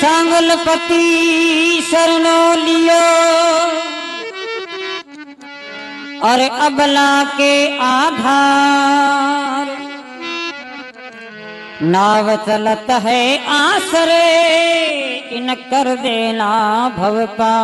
सांगलपति शरणो लियो। और अबला के आधार। नाव चलत है आसरे, इन कर देना भवपा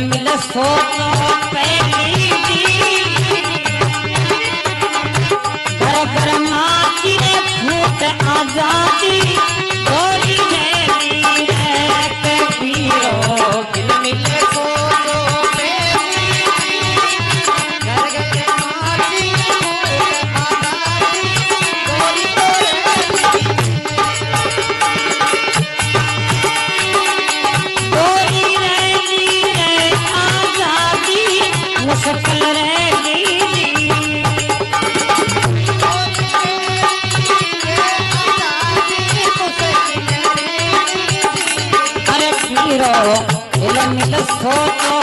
मिल की फूट आज़ादी मिलो मिलो सोचो।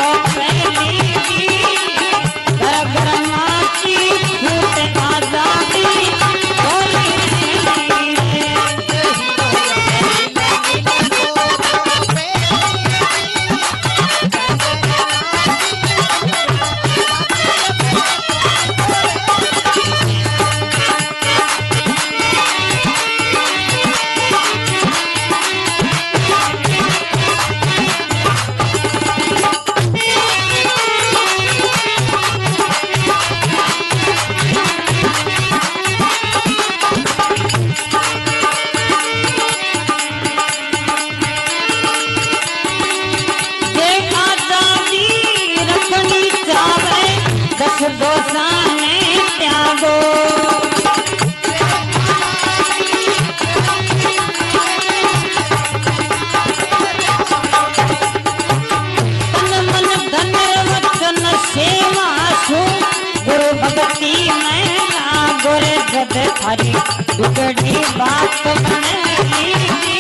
हरी दुगड़ी बात बनेगी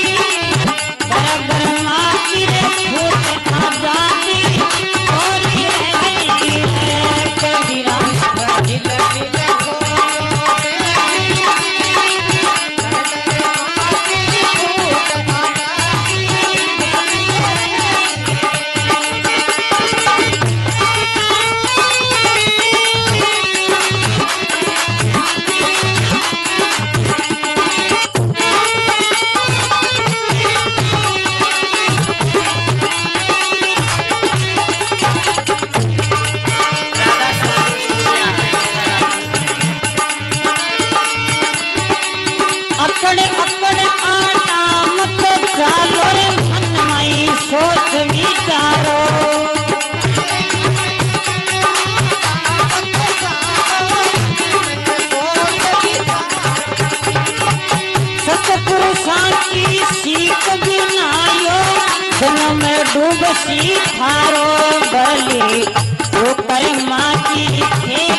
खूब सी थारो गली ऊपर माटी थे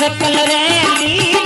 सकल रैली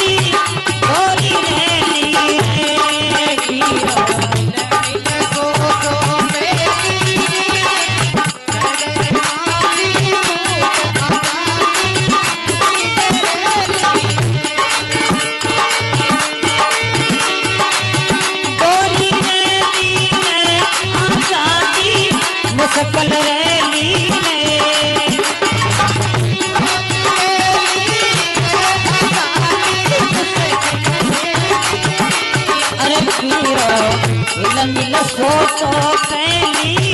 मिलन सोचो पहली